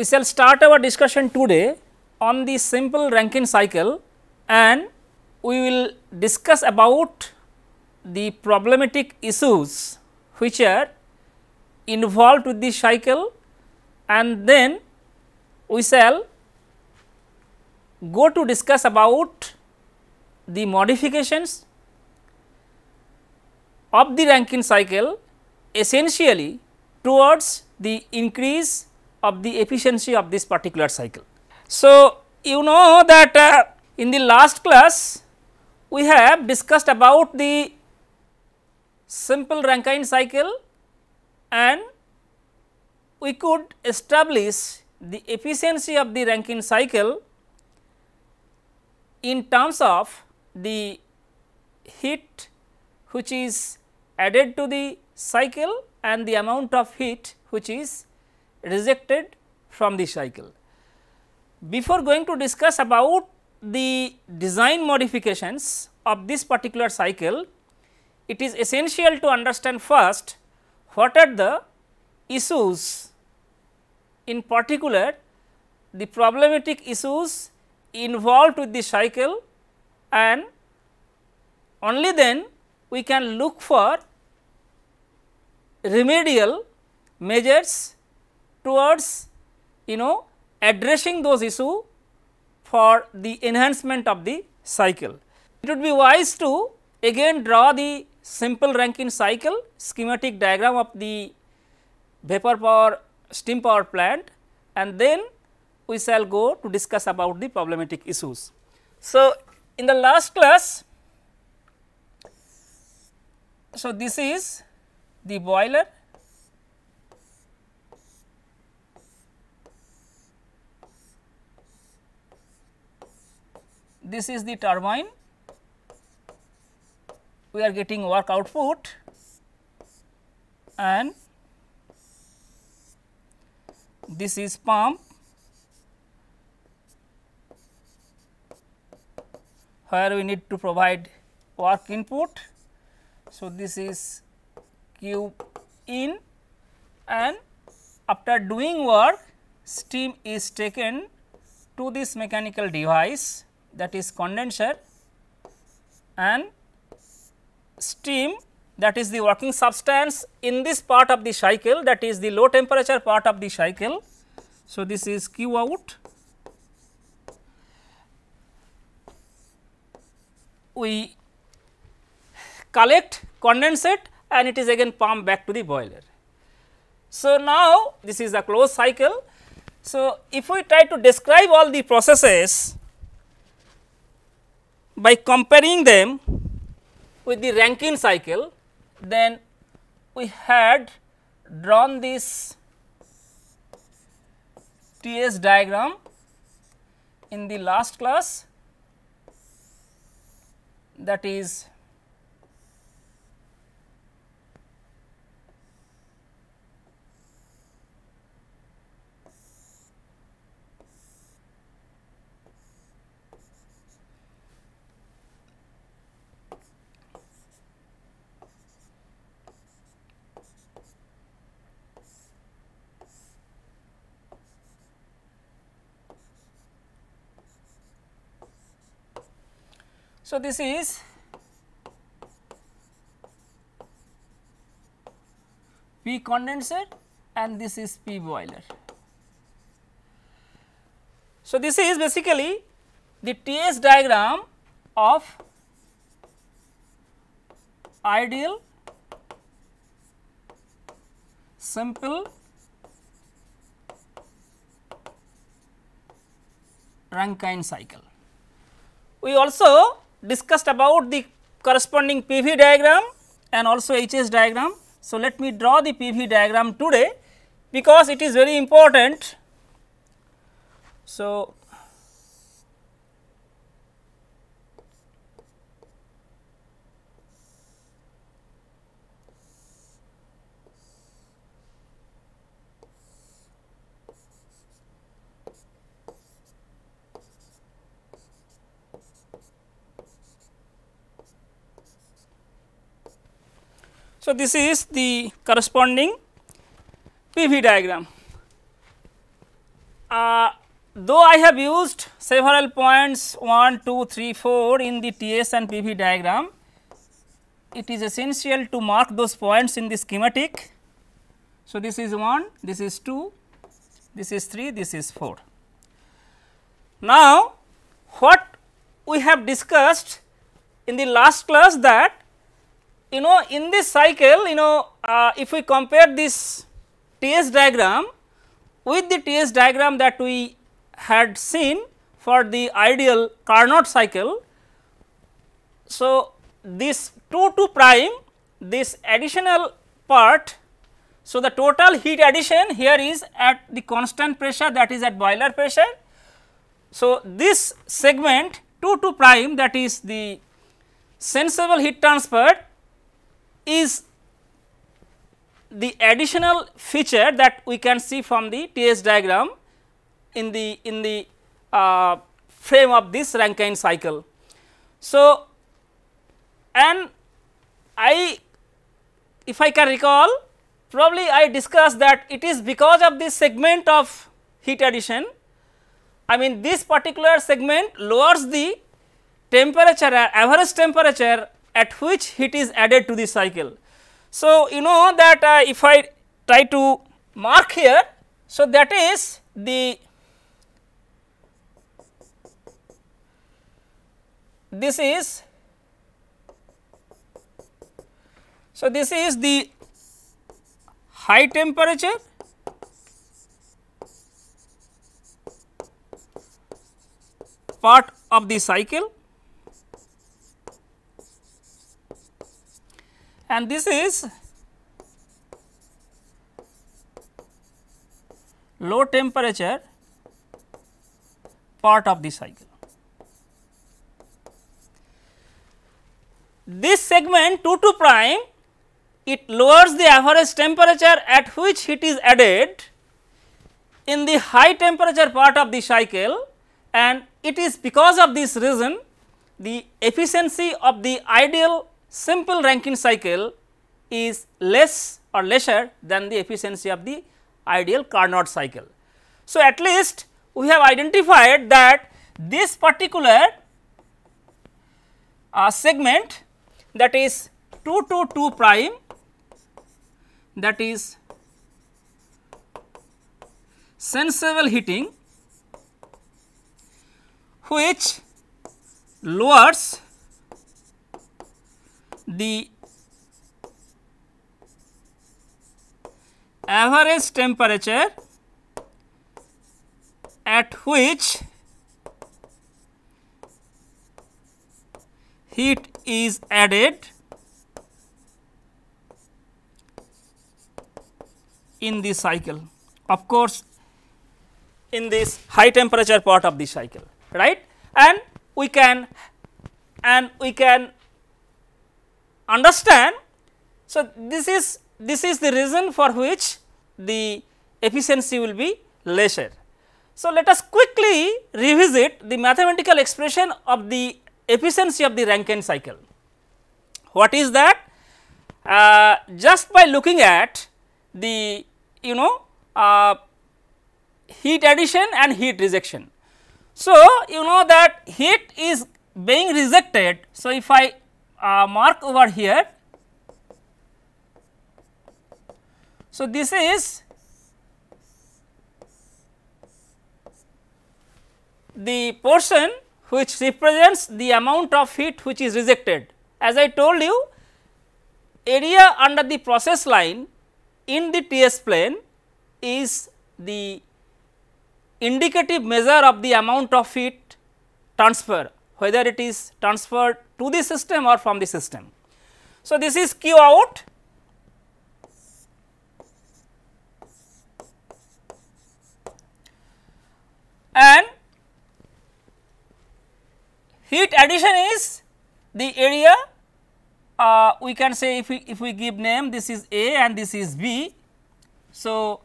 we shall start our discussion today on the simple Rankine cycle and we will discuss about the problematic issues which are involved with the cycle and then we shall go to discuss about the modifications of the Rankine cycle essentially towards the increase of the efficiency of this particular cycle. So, you know that uh, in the last class we have discussed about the simple Rankine cycle and we could establish the efficiency of the Rankine cycle in terms of the heat which is added to the cycle and the amount of heat which is rejected from the cycle. Before going to discuss about the design modifications of this particular cycle, it is essential to understand first what are the issues in particular the problematic issues involved with the cycle and only then we can look for remedial measures towards you know addressing those issue for the enhancement of the cycle. It would be wise to again draw the simple Rankine cycle schematic diagram of the vapor power steam power plant and then we shall go to discuss about the problematic issues. So, in the last class, so this is the boiler this is the turbine. We are getting work output and this is pump. Where we need to provide work input. So, this is Q in and after doing work steam is taken to this mechanical device that is condenser and steam that is the working substance in this part of the cycle that is the low temperature part of the cycle. So, this is Q out we collect condensate and it is again pumped back to the boiler. So, now this is a closed cycle. So, if we try to describe all the processes by comparing them with the Rankine cycle, then we had drawn this TS diagram in the last class. That is So, this is P condenser and this is P boiler. So, this is basically the TS diagram of ideal simple Rankine cycle. We also discussed about the corresponding PV diagram and also HS diagram. So, let me draw the PV diagram today because it is very important. So, So, this is the corresponding PV diagram. uh, though I have used several points 1, 2, 3, 4 in the TS and PV diagram, it is essential to mark those points in the schematic. So, this is 1, this is 2, this is 3, this is 4. Now, what we have discussed in the last class that you know in this cycle you know uh, if we compare this TS diagram with the TS diagram that we had seen for the ideal Carnot cycle. So, this 2 2 prime this additional part. So, the total heat addition here is at the constant pressure that is at boiler pressure. So, this segment 2 2 prime that is the sensible heat transfer is the additional feature that we can see from the TS diagram in the in the uh, frame of this Rankine cycle. So, and I if I can recall probably I discussed that it is because of this segment of heat addition I mean this particular segment lowers the temperature average temperature at which heat is added to the cycle. So, you know that uh, if I try to mark here, so that is the this is so this is the high temperature part of the cycle and this is low temperature part of the cycle. This segment 2 2 prime it lowers the average temperature at which heat is added in the high temperature part of the cycle and it is because of this reason the efficiency of the ideal simple Rankine cycle is less or lesser than the efficiency of the ideal Carnot cycle. So, at least we have identified that this particular uh, segment that is 2 to 2 prime that is sensible heating which lowers the average temperature at which heat is added in the cycle. Of course in this high temperature part of the cycle right? And we can and we can understand. So, this is this is the reason for which the efficiency will be lesser. So, let us quickly revisit the mathematical expression of the efficiency of the Rankine cycle. What is that? Uh, just by looking at the you know uh, heat addition and heat rejection. So, you know that heat is being rejected. So, if I uh, mark over here. So, this is the portion which represents the amount of heat which is rejected. As I told you area under the process line in the TS plane is the indicative measure of the amount of heat transfer whether it is transferred to the system or from the system. So, this is Q out and heat addition is the area uh, we can say if we if we give name this is A and this is B. So,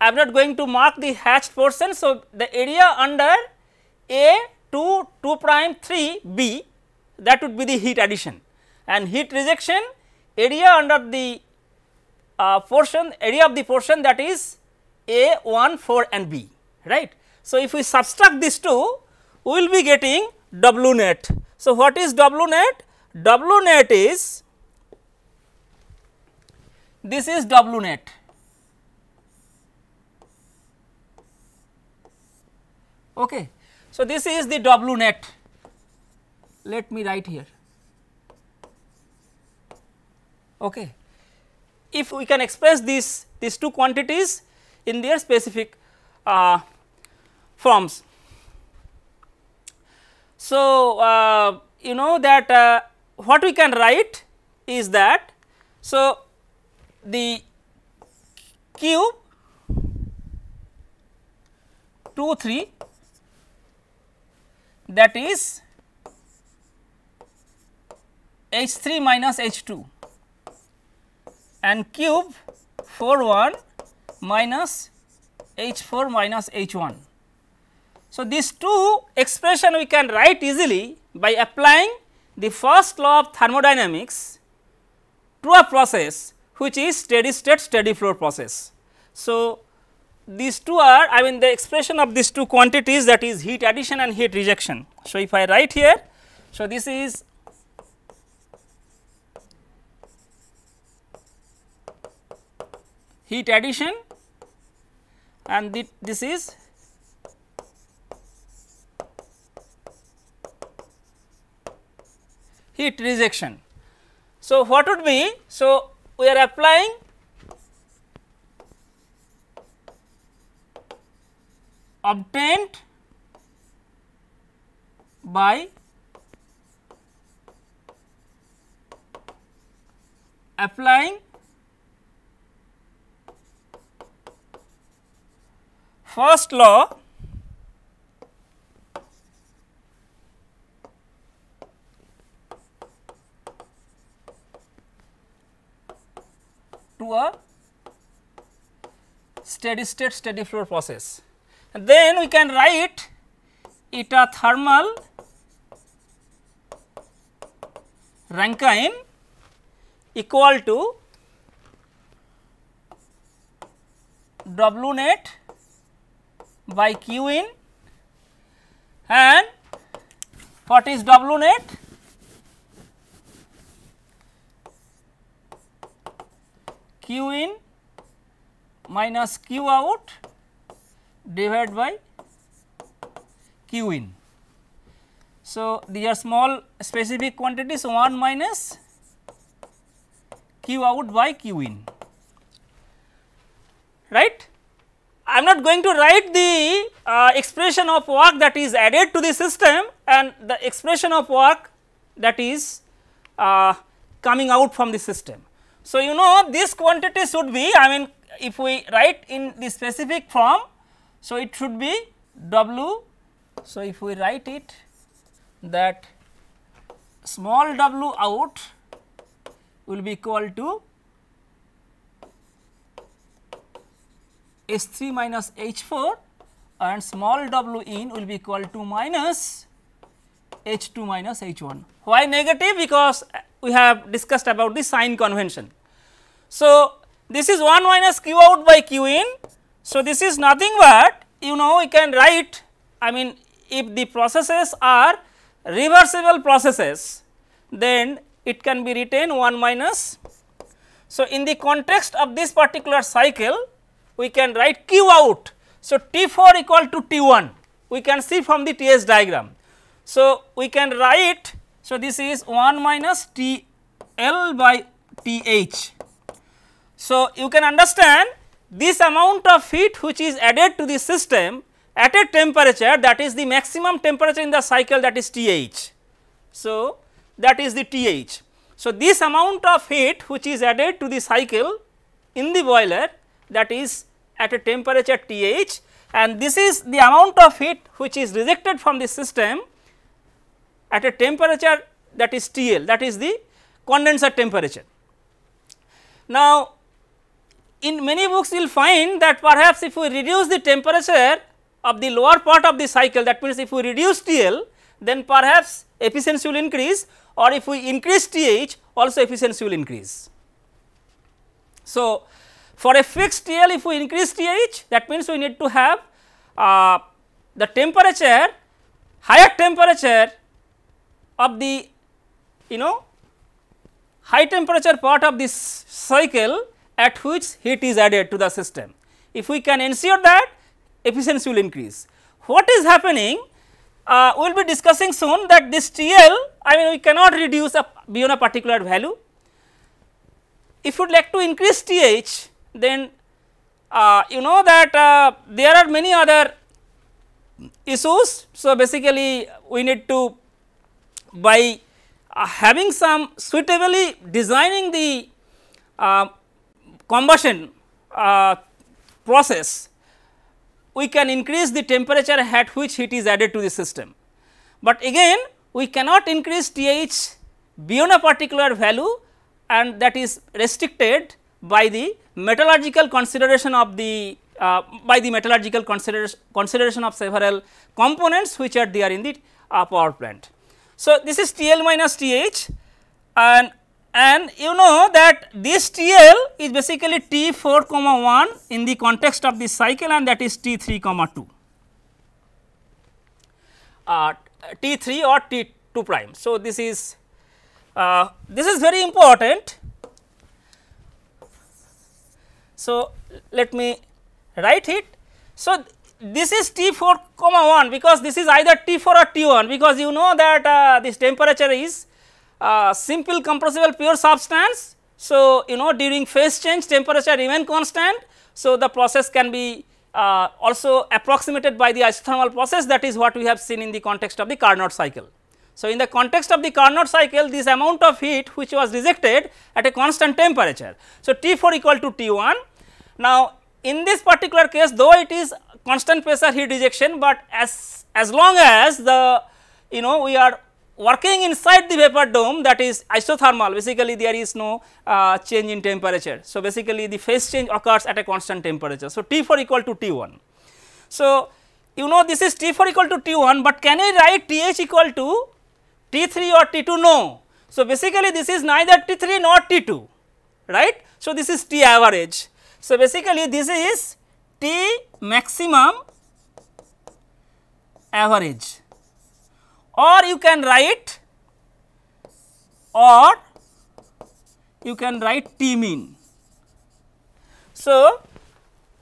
I am not going to mark the hatched portion. So, the area under A 2 2 prime 3 B that would be the heat addition and heat rejection area under the uh, portion area of the portion that is A 1 4 and B right. So, if we subtract these two we will be getting W net. So, what is W net? W net is this is W net. Okay. So, this is the W net. Let me write here. Okay. If we can express these these two quantities in their specific uh, forms. So, uh, you know that uh, what we can write is that so the q 2 3 that is H 3 minus H 2 and q 4 1 minus H 4 minus H 1. So, these two expression we can write easily by applying the first law of thermodynamics to a process which is steady state steady flow process. So, these two are I mean the expression of these two quantities that is heat addition and heat rejection. So, if I write here, so this is heat addition and this is heat rejection. So, what would be? So, we are applying obtained by applying first law to a steady state steady flow process. And then we can write it a thermal Rankine equal to W net by Q in and what is W net? Q in minus Q out divided by Q in. So, these are small specific quantities 1 minus Q out by Q in right. I am not going to write the uh, expression of work that is added to the system and the expression of work that is uh, coming out from the system. So, you know this quantity should be I mean if we write in the specific form. So, it should be W. So, if we write it that small w out will be equal to H 3 minus H 4 and small w in will be equal to minus H 2 minus H 1. Why negative? Because we have discussed about the sign convention. So, this is 1 minus q out by q in. So, this is nothing but you know we can write I mean if the processes are reversible processes then it can be written 1 minus. So, in the context of this particular cycle we can write q out. So, T 4 equal to T 1 we can see from the T s diagram. So, we can write so this is 1 minus T L by T h. So, you can understand this amount of heat which is added to the system at a temperature that is the maximum temperature in the cycle that is T h. So, that is the T h. So, this amount of heat which is added to the cycle in the boiler that is at a temperature T h and this is the amount of heat which is rejected from the system at a temperature that is T L that is the condenser temperature. Now, in many books you will find that perhaps if we reduce the temperature of the lower part of the cycle that means if we reduce TL then perhaps efficiency will increase or if we increase TH also efficiency will increase. So, for a fixed TL if we increase TH that means we need to have uh, the temperature higher temperature of the you know high temperature part of this cycle at which heat is added to the system. If we can ensure that efficiency will increase. What is happening? Uh, we will be discussing soon that this TL I mean we cannot reduce a beyond a particular value. If you would like to increase TH then uh, you know that uh, there are many other issues. So, basically we need to by uh, having some suitably designing the uh, combustion uh, process, we can increase the temperature at which heat is added to the system. But again we cannot increase TH beyond a particular value and that is restricted by the metallurgical consideration of the uh, by the metallurgical consideration, consideration of several components which are there in the uh, power plant. So, this is TL minus TH and and you know that this TL is basically T 4 comma 1 in the context of this cycle and that is T 3 comma 2 uh, T 3 or T 2 prime. So, this is uh, this is very important. So, let me write it. So, this is T 4 comma 1 because this is either T 4 or T 1 because you know that uh, this temperature is uh, simple compressible pure substance. So, you know during phase change temperature remain constant. So, the process can be uh, also approximated by the isothermal process that is what we have seen in the context of the Carnot cycle. So, in the context of the Carnot cycle this amount of heat which was rejected at a constant temperature. So, T 4 equal to T 1. Now, in this particular case though it is constant pressure heat rejection, but as as long as the you know we are working inside the vapor dome that is isothermal basically there is no uh, change in temperature. So, basically the phase change occurs at a constant temperature. So, T 4 equal to T 1. So, you know this is T 4 equal to T 1, but can I write T h equal to T 3 or T 2? No. So, basically this is neither T 3 nor T 2 right. So, this is T average. So, basically this is T maximum average or you can write or you can write T mean. So,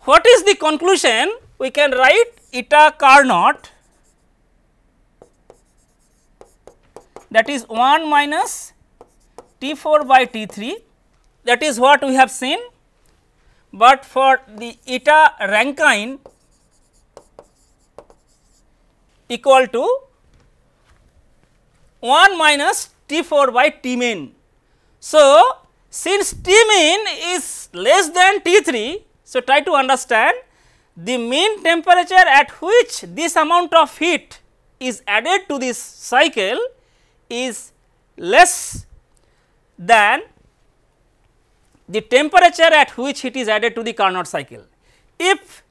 what is the conclusion? We can write eta Carnot that is 1 minus T 4 by T 3 that is what we have seen, but for the eta Rankine equal to 1 minus T 4 by T min. So, since T min is less than T 3, so try to understand the mean temperature at which this amount of heat is added to this cycle is less than the temperature at which it is added to the Carnot cycle. If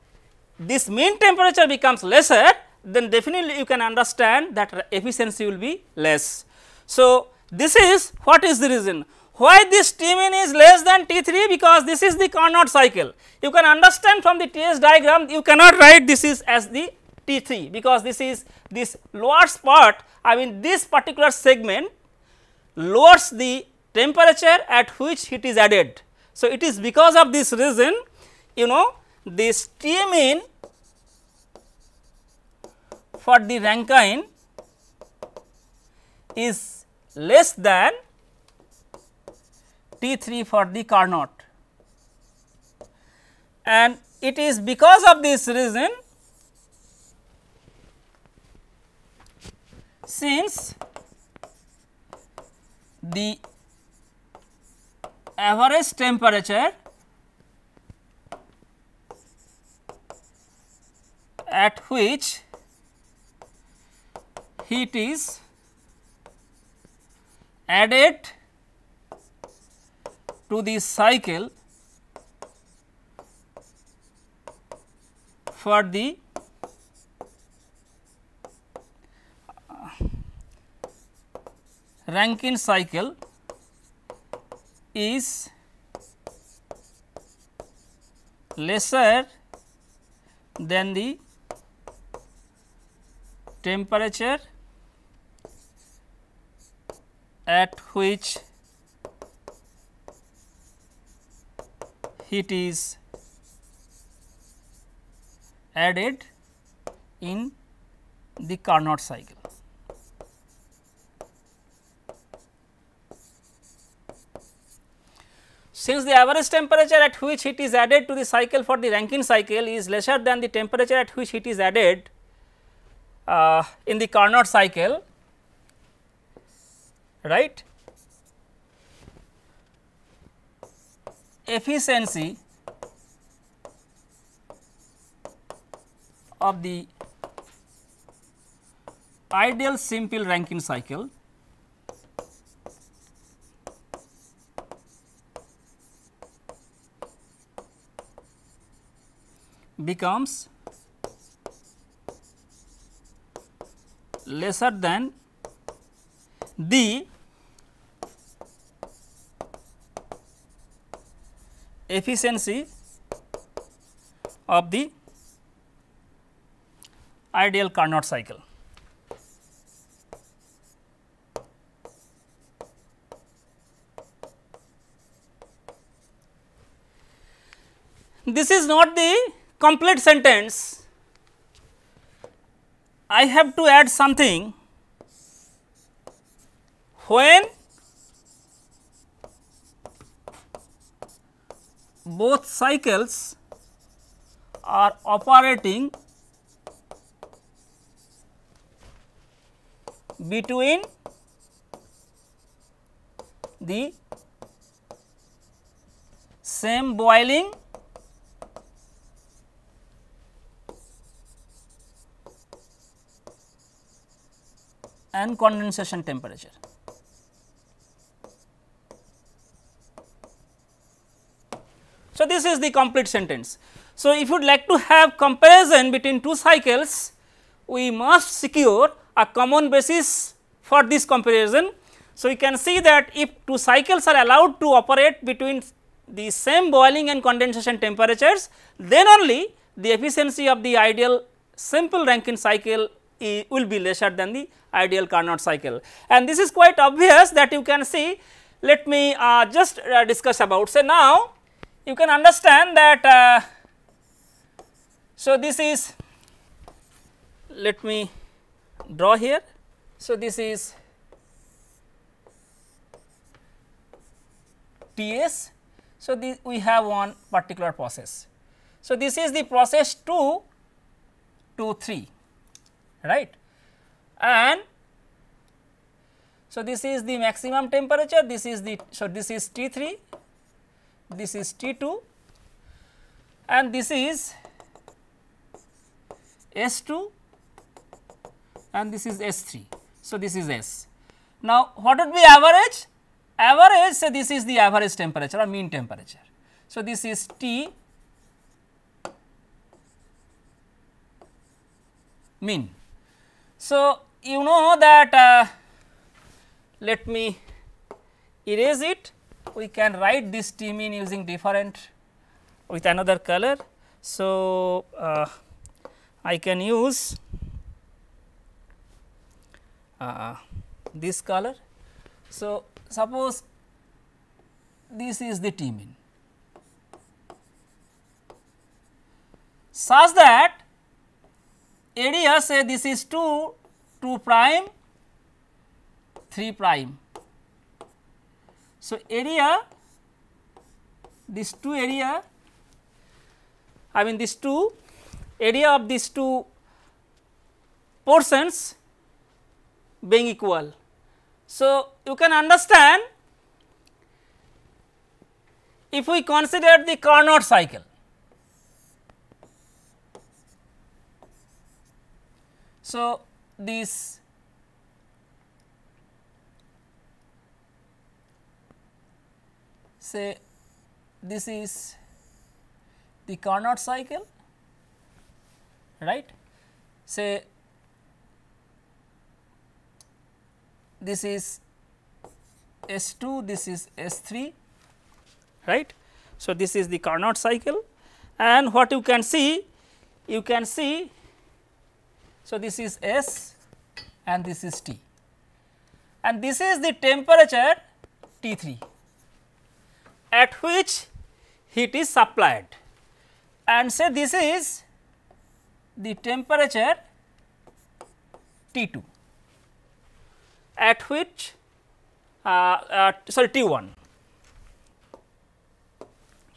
this mean temperature becomes lesser, then definitely you can understand that efficiency will be less. So, this is what is the reason why this T min is less than T 3 because this is the Carnot cycle. You can understand from the TS diagram you cannot write this is as the T 3 because this is this lowers part I mean this particular segment lowers the temperature at which heat is added. So, it is because of this reason you know this T min for the Rankine is less than T 3 for the Carnot and it is because of this reason since the average temperature at which heat is added to the cycle for the uh, Rankine cycle is lesser than the temperature at which heat is added in the Carnot cycle. Since the average temperature at which heat is added to the cycle for the Rankine cycle is lesser than the temperature at which heat is added uh, in the Carnot cycle, right, efficiency of the ideal simple Rankine cycle becomes lesser than the efficiency of the ideal Carnot cycle. This is not the complete sentence. I have to add something when both cycles are operating between the same boiling and condensation temperature. So, this is the complete sentence. So, if you would like to have comparison between two cycles, we must secure a common basis for this comparison. So, you can see that if two cycles are allowed to operate between the same boiling and condensation temperatures, then only the efficiency of the ideal simple Rankine cycle will be lesser than the ideal Carnot cycle. And this is quite obvious that you can see, let me uh, just uh, discuss about. So, now you can understand that, uh, so this is, let me draw here. So, this is T s. So, this we have one particular process. So, this is the process 2 to 3 right and so this is the maximum temperature this is the so this is T3 this is T2 and this is S2 and this is S3. So, this is S. Now, what would be average? Average say this is the average temperature or mean temperature. So, this is T mean. So, you know that uh, let me erase it we can write this T mean using different with another color. So, uh, I can use uh, this color. So, suppose this is the T mean such that area say this is 2, 2 prime, 3 prime. So, area this 2 area I mean this 2 area of these two portions being equal. So, you can understand if we consider the Carnot cycle. So, this say this is the Carnot cycle right say this is S2, this is S3, right. So, this is the Carnot cycle and what you can see, you can see So, this is S and this is T and this is the temperature T 3 at which heat is supplied and say this is the temperature T 2 at which uh, uh, sorry T 1.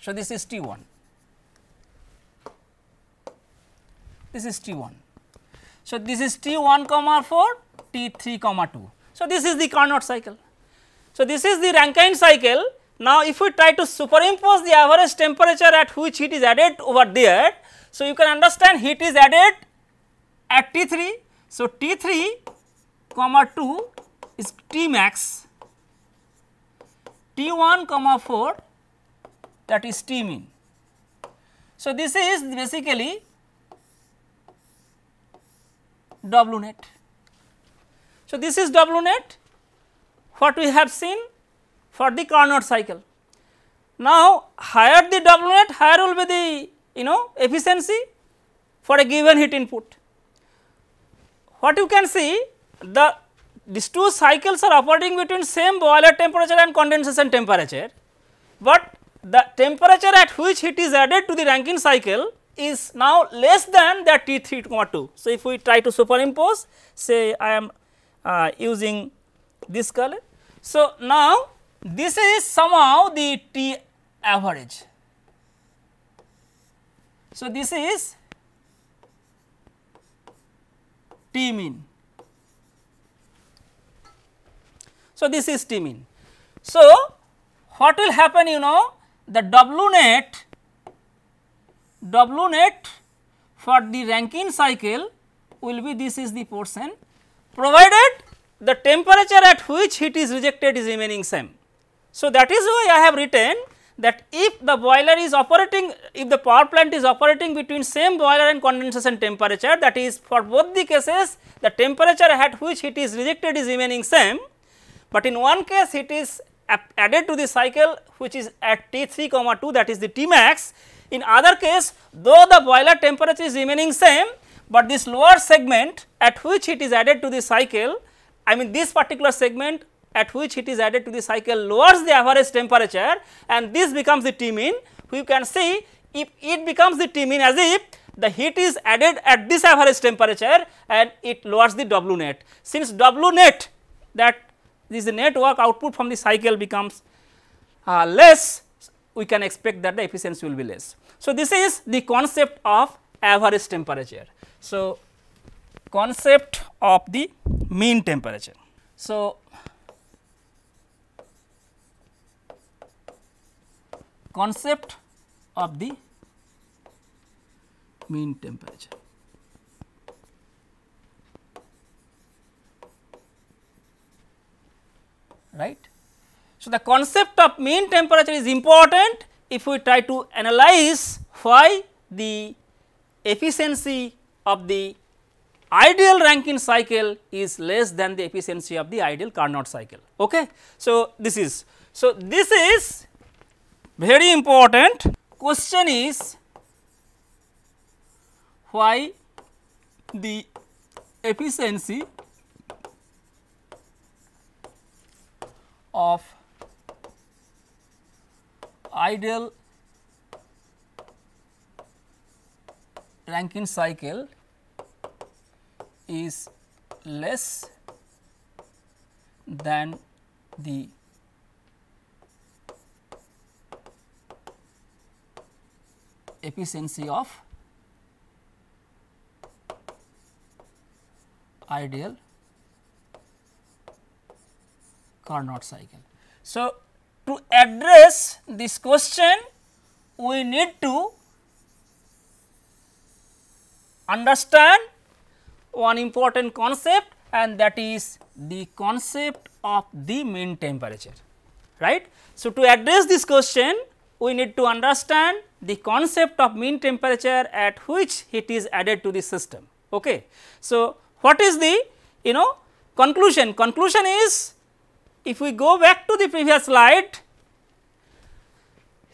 So, this is T 1 this is T 1. So, this is T 1 comma 4 T 3 comma 2. So, this is the Carnot cycle. So, this is the Rankine cycle. Now, if we try to superimpose the average temperature at which heat is added over there. So, you can understand heat is added at T 3. So, T 3 comma 2 is T max, T 1 comma 4 that is T min. So, this is basically W net. So, this is W net what we have seen for the Carnot cycle. Now, higher the W net higher will be the you know efficiency for a given heat input. What you can see the these two cycles are operating between same boiler temperature and condensation temperature, but the temperature at which heat is added to the Rankine cycle is now less than that T 3 comma 2. So, if we try to superimpose say I am uh, using this color. So, now this is somehow the T average. So, this is T mean. So, this is T mean. So, what will happen you know the W net W net for the Rankine cycle will be this is the portion provided the temperature at which heat is rejected is remaining same. So, that is why I have written that if the boiler is operating if the power plant is operating between same boiler and condensation temperature that is for both the cases the temperature at which heat is rejected is remaining same, but in one case it is added to the cycle which is at T 3 comma 2 that is the T max in other case though the boiler temperature is remaining same, but this lower segment at which it is added to the cycle I mean this particular segment at which it is added to the cycle lowers the average temperature and this becomes the T min. We can see if it becomes the T min as if the heat is added at this average temperature and it lowers the W net. Since W net that this net work output from the cycle becomes uh, less we can expect that the efficiency will be less. So, this is the concept of average temperature. So, concept of the mean temperature. So, concept of the mean temperature. Right. So, the concept of mean temperature is important if we try to analyze why the efficiency of the ideal Rankine cycle is less than the efficiency of the ideal Carnot cycle. Okay. So, this is so this is very important question is why the efficiency of ideal Rankine cycle is less than the efficiency of ideal Carnot cycle. So, to address this question we need to understand one important concept and that is the concept of the mean temperature right. So, to address this question we need to understand the concept of mean temperature at which heat is added to the system. Okay. So, what is the you know conclusion? Conclusion is if we go back to the previous slide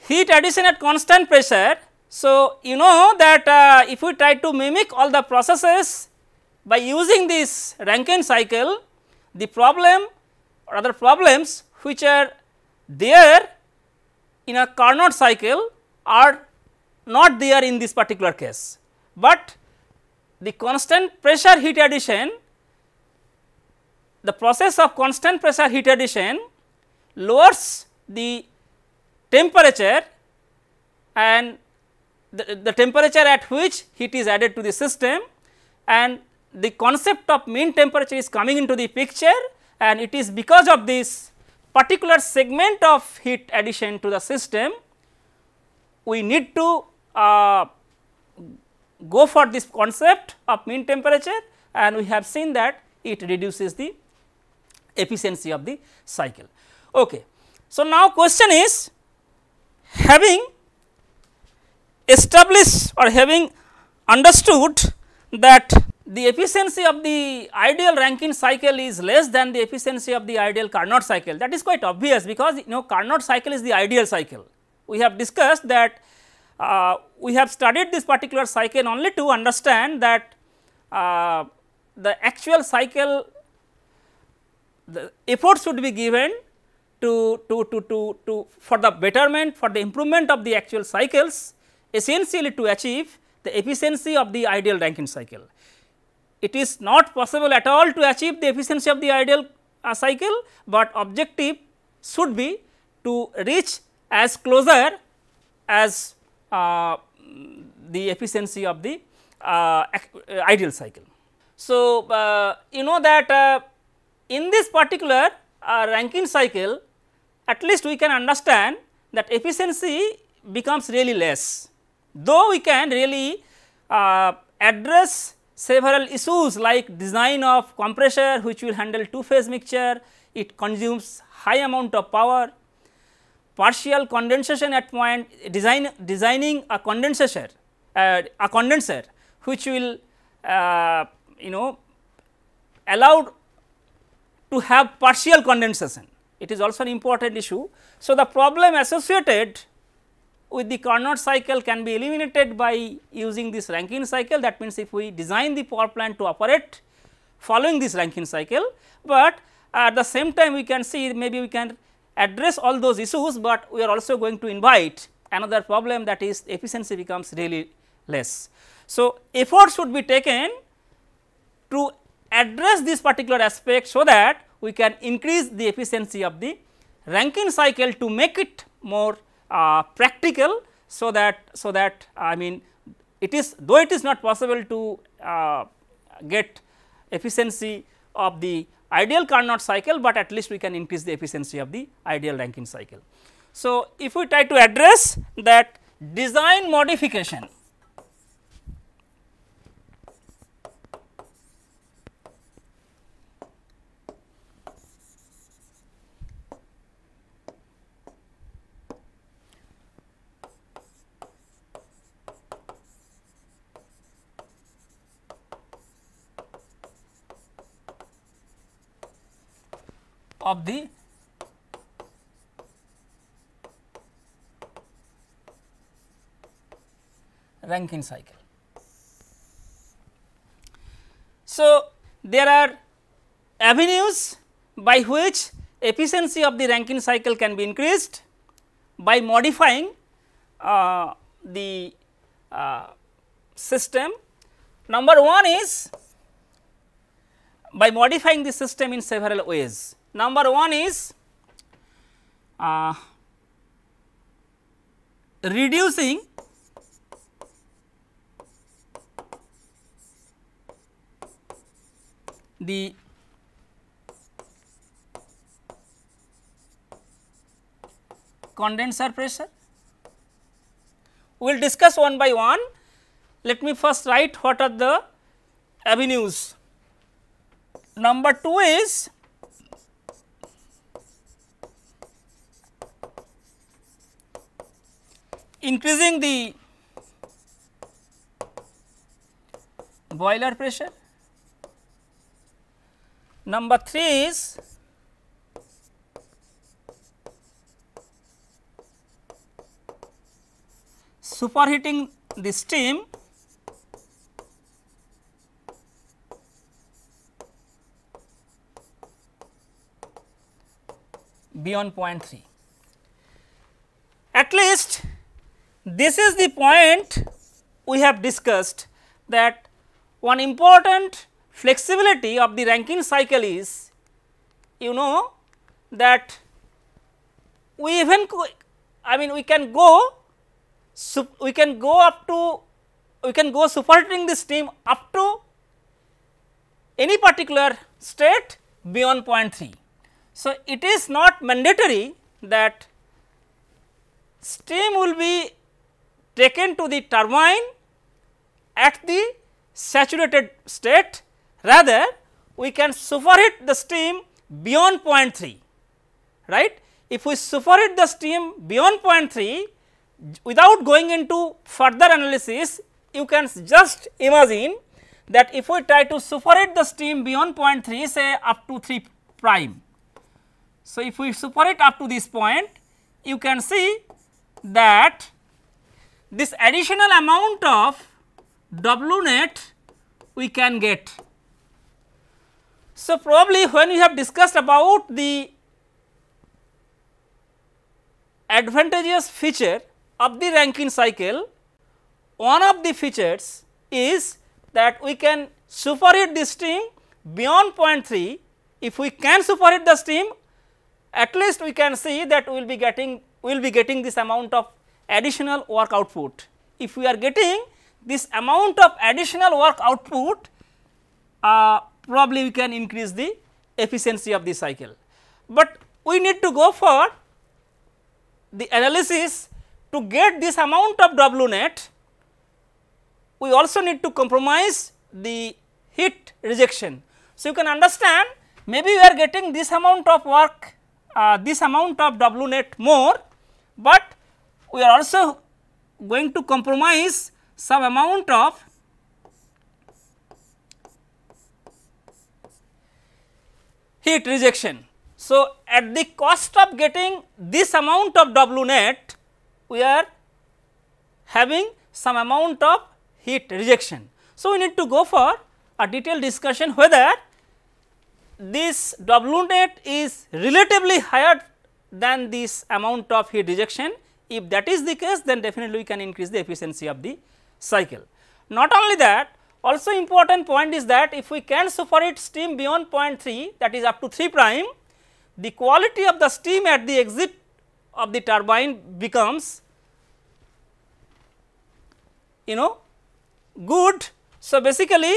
heat addition at constant pressure. So, you know that uh, if we try to mimic all the processes by using this Rankine cycle the problem or other problems which are there in a Carnot cycle are not there in this particular case, but the constant pressure heat addition the process of constant pressure heat addition lowers the temperature and the, the temperature at which heat is added to the system and the concept of mean temperature is coming into the picture and it is because of this particular segment of heat addition to the system we need to uh, go for this concept of mean temperature and we have seen that it reduces the efficiency of the cycle. Okay. So, now question is having established or having understood that the efficiency of the ideal Rankine cycle is less than the efficiency of the ideal Carnot cycle that is quite obvious because you know Carnot cycle is the ideal cycle. We have discussed that uh, we have studied this particular cycle only to understand that uh, the actual cycle the effort should be given to, to, to, to, to for the betterment for the improvement of the actual cycles essentially to achieve the efficiency of the ideal Rankine cycle. It is not possible at all to achieve the efficiency of the ideal uh, cycle, but objective should be to reach as closer as uh, the efficiency of the uh, ideal cycle. So, uh, you know that uh, in this particular uh, Rankine cycle at least we can understand that efficiency becomes really less. Though we can really uh, address several issues like design of compressor which will handle two phase mixture, it consumes high amount of power, partial condensation at point design designing a condenser uh, a condenser which will uh, you know allowed to have partial condensation it is also an important issue. So, the problem associated with the Carnot cycle can be eliminated by using this Rankine cycle that means if we design the power plant to operate following this Rankine cycle, but at the same time we can see maybe we can address all those issues, but we are also going to invite another problem that is efficiency becomes really less. So, effort should be taken to address this particular aspect so that we can increase the efficiency of the Rankine cycle to make it more uh, practical so that so that I mean it is though it is not possible to uh, get efficiency of the ideal Carnot cycle, but at least we can increase the efficiency of the ideal Rankine cycle. So, if we try to address that design modification of the Rankine cycle. So, there are avenues by which efficiency of the Rankine cycle can be increased by modifying uh, the uh, system. Number one is by modifying the system in several ways. Number one is uh, reducing the condenser pressure. We will discuss one by one. Let me first write what are the avenues. Number 2 is increasing the boiler pressure. Number 3 is superheating the steam beyond 0.3. At least this is the point we have discussed that one important flexibility of the Rankine cycle is you know that we even I mean we can go we can go up to we can go superheating the steam up to any particular state beyond 0.3. So, it is not mandatory that steam will be taken to the turbine at the saturated state rather we can superheat the steam beyond 0.3 right. If we superheat the steam beyond 0.3 without going into further analysis you can just imagine that if we try to superheat the steam beyond 0.3 say up to 3 prime. So, if we superheat up to this point you can see that this additional amount of W net we can get. So, probably when we have discussed about the advantageous feature of the Rankine cycle, one of the features is that we can superheat the steam beyond 0.3. If we can superheat the steam, at least we can see that we will be getting we will be getting this amount of additional work output. If we are getting this amount of additional work output, uh, probably we can increase the efficiency of the cycle. But we need to go for the analysis to get this amount of W net, we also need to compromise the heat rejection. So, you can understand maybe we are getting this amount of work, uh, this amount of W net more, but we are also going to compromise some amount of heat rejection. So, at the cost of getting this amount of W net, we are having some amount of heat rejection. So, we need to go for a detailed discussion whether this W net is relatively higher than this amount of heat rejection. If that is the case then definitely we can increase the efficiency of the cycle. Not only that also important point is that if we can superheat steam beyond 0.3 that is up to 3 prime, the quality of the steam at the exit of the turbine becomes you know good. So, basically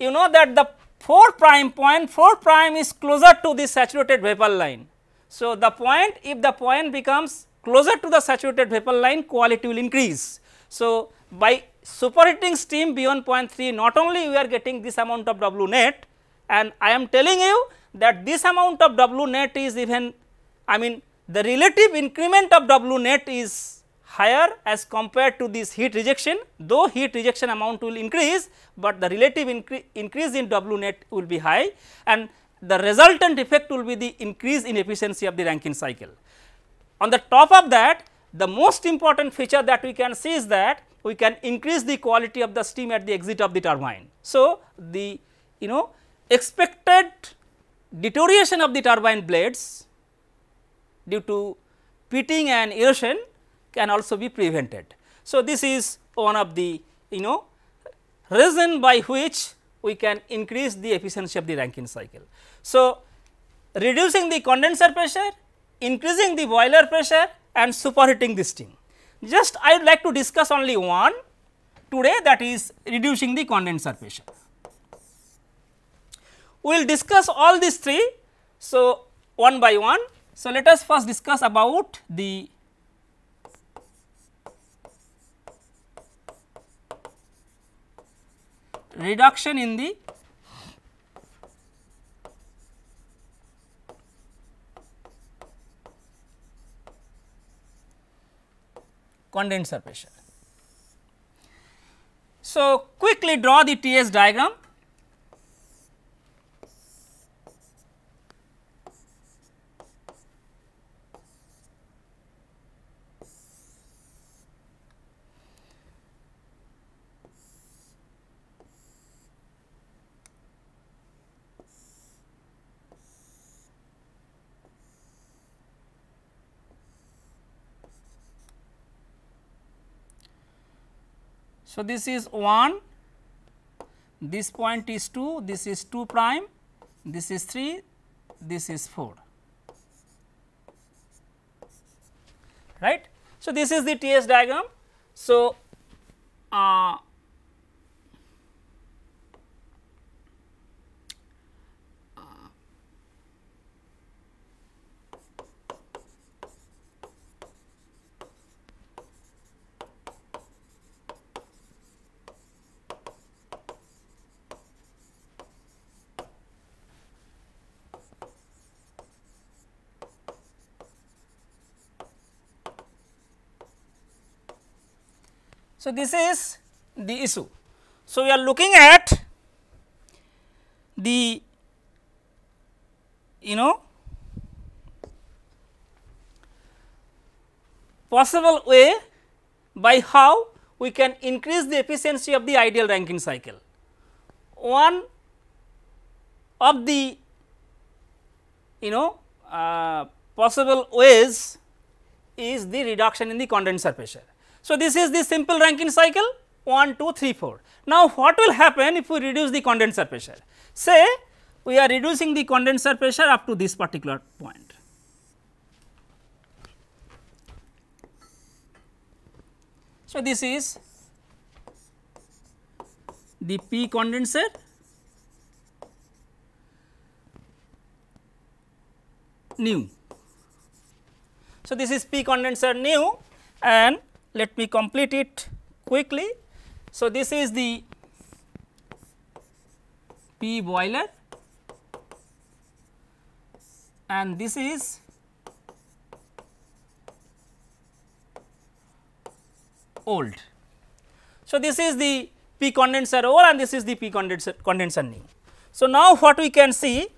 you know that the 4 prime point 4 prime is closer to the saturated vapor line. So, the point if the point becomes closer to the saturated vapor line quality will increase. So, by superheating steam beyond 0.3 not only we are getting this amount of W net and I am telling you that this amount of W net is even I mean the relative increment of W net is higher as compared to this heat rejection though heat rejection amount will increase, but the relative incre increase in W net will be high and the resultant effect will be the increase in efficiency of the Rankine cycle. On the top of that the most important feature that we can see is that we can increase the quality of the steam at the exit of the turbine. So, the you know expected deterioration of the turbine blades due to pitting and erosion can also be prevented. So, this is one of the you know reason by which we can increase the efficiency of the Rankine cycle. So, reducing the condenser pressure, increasing the boiler pressure and superheating the steam. Just I would like to discuss only one today that is reducing the condenser pressure. We will discuss all these three. So, one by one. So, let us first discuss about the reduction in the condenser pressure. So, quickly draw the TS diagram. So, this is 1, this point is 2, this is 2 prime, this is 3, this is 4 right. So, this is the TS diagram. So, uh, So, this is the issue. So, we are looking at the you know possible way by how we can increase the efficiency of the ideal Rankine cycle. One of the you know uh, possible ways is the reduction in the condenser pressure. So, this is the simple Rankine cycle 1, 2, 3, 4. Now, what will happen if we reduce the condenser pressure? Say we are reducing the condenser pressure up to this particular point. So, this is the P condenser new. So, this is P condenser new and let me complete it quickly. So, this is the P boiler and this is old. So, this is the P condenser old and this is the P condenser, condenser new. So, now what we can see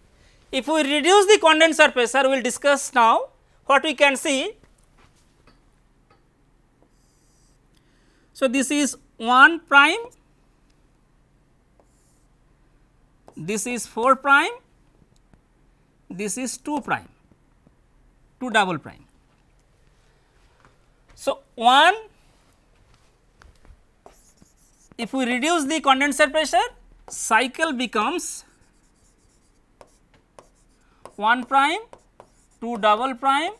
if we reduce the condenser pressure we will discuss now what we can see So, this is 1 prime, this is 4 prime, this is 2 prime, 2 double prime. So, 1 if we reduce the condenser pressure cycle becomes 1 prime, 2 double prime,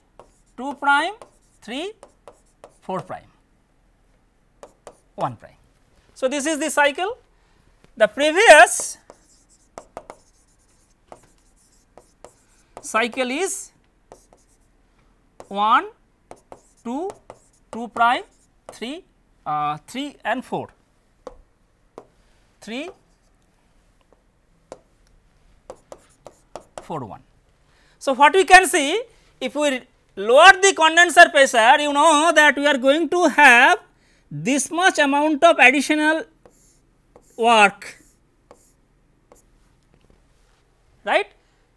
2 prime, 3, 4 prime. 1 prime. So, this is the cycle the previous cycle is 1, 2, 2 prime, 3, uh, 3 and 4, 3, 4 1. So, what we can see if we lower the condenser pressure you know that we are going to have this much amount of additional work right.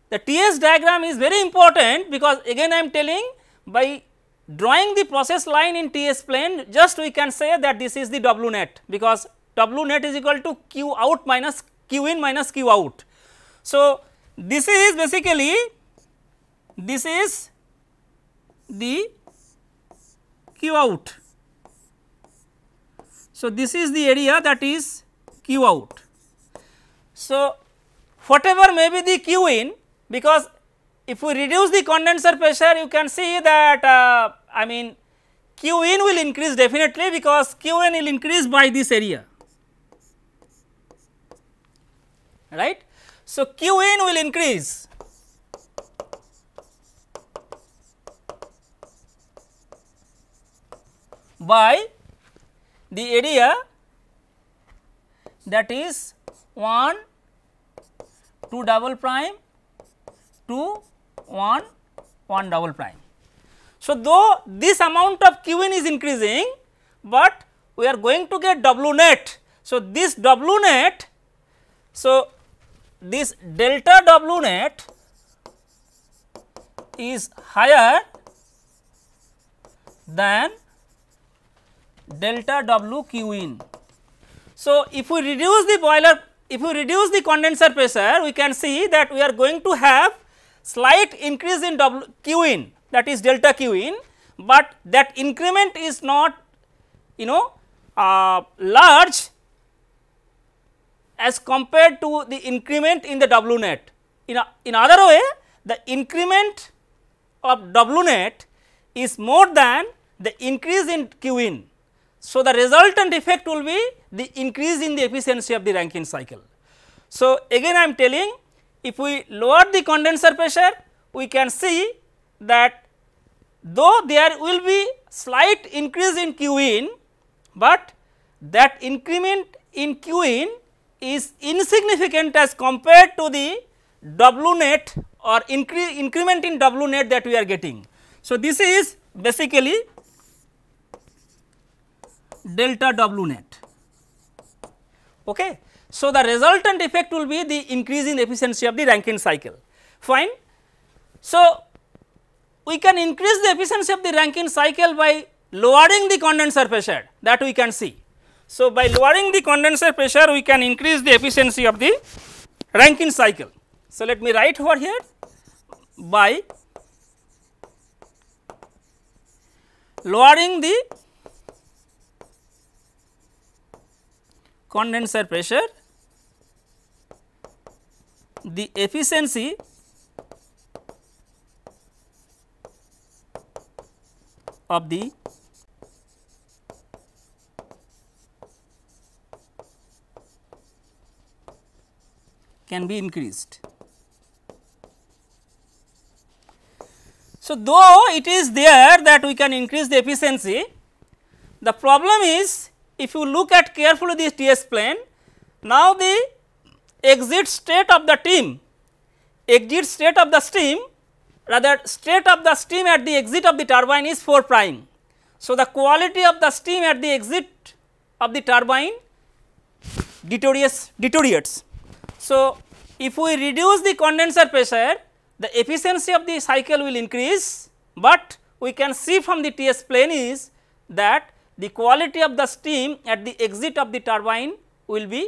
The TS diagram is very important because again I am telling by drawing the process line in TS plane just we can say that this is the W net because W net is equal to Q out minus Q in minus Q out. So, this is basically this is the Q out so, this is the area that is Q out. So, whatever may be the Q in because if we reduce the condenser pressure you can see that uh, I mean Q in will increase definitely because Q in will increase by this area right. So, Q in will increase by the area that is 1 2 double prime 2 1 1 double prime. So, though this amount of q in is increasing, but we are going to get W net. So, this W net, so this delta W net is higher than delta W Q in. So, if we reduce the boiler, if we reduce the condenser pressure, we can see that we are going to have slight increase in W Q in that is delta Q in, but that increment is not you know uh, large as compared to the increment in the W net. In, a, in other way the increment of W net is more than the increase in Q in. So, the resultant effect will be the increase in the efficiency of the Rankine cycle. So, again I am telling if we lower the condenser pressure we can see that though there will be slight increase in Q in, but that increment in Q in is insignificant as compared to the W net or incre increment in W net that we are getting. So, this is basically delta W net. Okay. So, the resultant effect will be the increase in efficiency of the Rankine cycle fine. So, we can increase the efficiency of the Rankine cycle by lowering the condenser pressure that we can see. So, by lowering the condenser pressure we can increase the efficiency of the Rankine cycle. So, let me write over here by lowering the condenser pressure the efficiency of the can be increased. So, though it is there that we can increase the efficiency, the problem is if you look at carefully this TS plane, now the exit state of the team, exit state of the steam rather state of the steam at the exit of the turbine is 4 prime. So, the quality of the steam at the exit of the turbine deteriorates. deteriorates. So, if we reduce the condenser pressure the efficiency of the cycle will increase, but we can see from the TS plane is that the quality of the steam at the exit of the turbine will be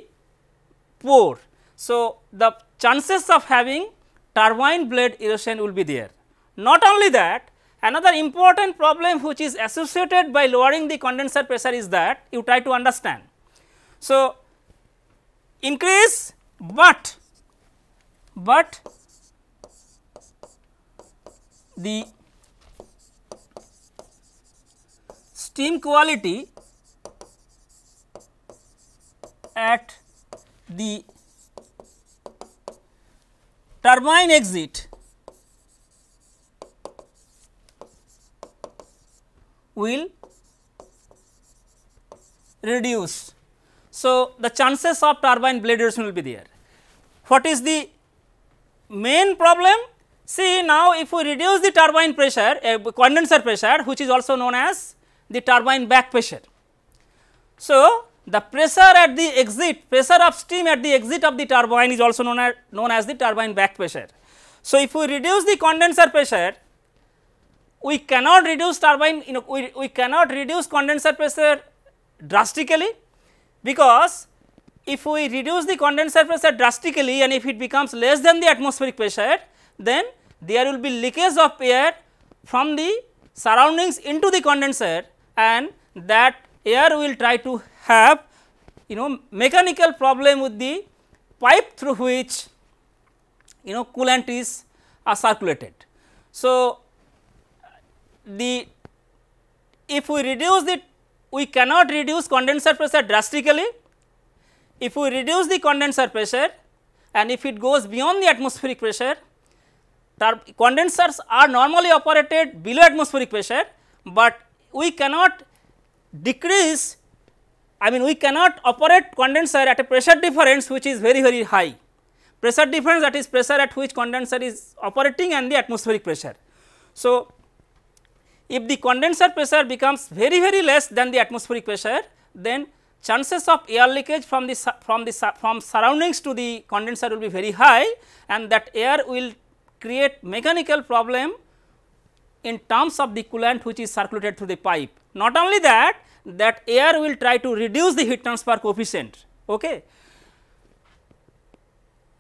poor. So, the chances of having turbine blade erosion will be there. Not only that, another important problem which is associated by lowering the condenser pressure is that you try to understand. So, increase, but but the steam quality at the turbine exit will reduce. So, the chances of turbine blade erosion will be there. What is the main problem? See now if we reduce the turbine pressure, uh, condenser pressure which is also known as the turbine back pressure. So, the pressure at the exit, pressure of steam at the exit of the turbine is also known as, known as the turbine back pressure. So, if we reduce the condenser pressure, we cannot reduce turbine, you know, we, we cannot reduce condenser pressure drastically because if we reduce the condenser pressure drastically and if it becomes less than the atmospheric pressure, then there will be leakage of air from the surroundings into the condenser and that air will try to have you know mechanical problem with the pipe through which you know coolant is uh, circulated. So, the if we reduce the we cannot reduce condenser pressure drastically if we reduce the condenser pressure and if it goes beyond the atmospheric pressure, condensers are normally operated below atmospheric pressure, but we cannot decrease I mean we cannot operate condenser at a pressure difference which is very very high. Pressure difference that is pressure at which condenser is operating and the atmospheric pressure. So, if the condenser pressure becomes very very less than the atmospheric pressure, then chances of air leakage from the from the from surroundings to the condenser will be very high and that air will create mechanical problem in terms of the coolant which is circulated through the pipe. Not only that, that air will try to reduce the heat transfer coefficient. Okay.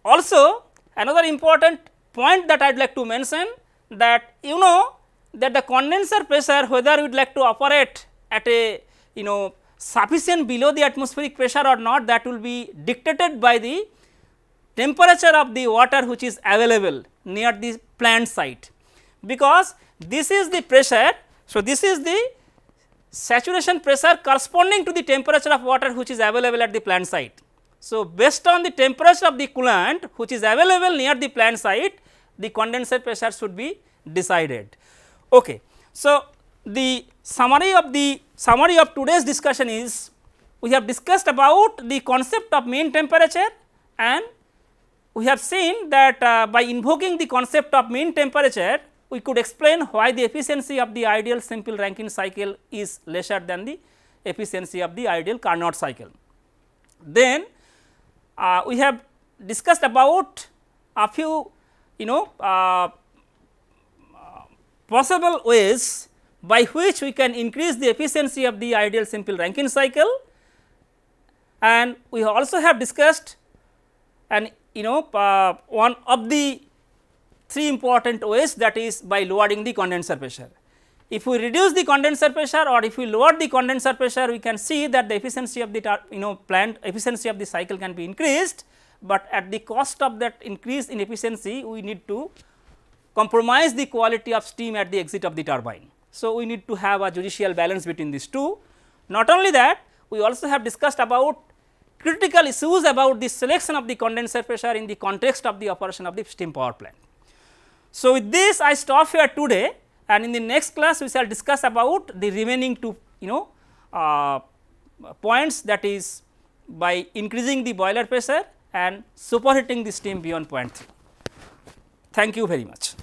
Also, another important point that I would like to mention that you know that the condenser pressure whether we would like to operate at a you know sufficient below the atmospheric pressure or not that will be dictated by the temperature of the water which is available near the plant site because this is the pressure. So, this is the saturation pressure corresponding to the temperature of water which is available at the plant site. So, based on the temperature of the coolant which is available near the plant site the condenser pressure should be decided. Okay. So, the summary of the summary of today's discussion is we have discussed about the concept of mean temperature and we have seen that uh, by invoking the concept of mean temperature we could explain why the efficiency of the ideal simple Rankine cycle is lesser than the efficiency of the ideal Carnot cycle. Then uh, we have discussed about a few you know uh, possible ways by which we can increase the efficiency of the ideal simple Rankine cycle and we also have discussed and you know uh, one of the three important ways that is by lowering the condenser pressure. If we reduce the condenser pressure or if we lower the condenser pressure we can see that the efficiency of the you know plant efficiency of the cycle can be increased, but at the cost of that increase in efficiency we need to compromise the quality of steam at the exit of the turbine. So, we need to have a judicial balance between these two. Not only that, we also have discussed about critical issues about the selection of the condenser pressure in the context of the operation of the steam power plant. So, with this I stop here today and in the next class we shall discuss about the remaining two you know uh, points that is by increasing the boiler pressure and superheating the steam beyond point 3. Thank you very much.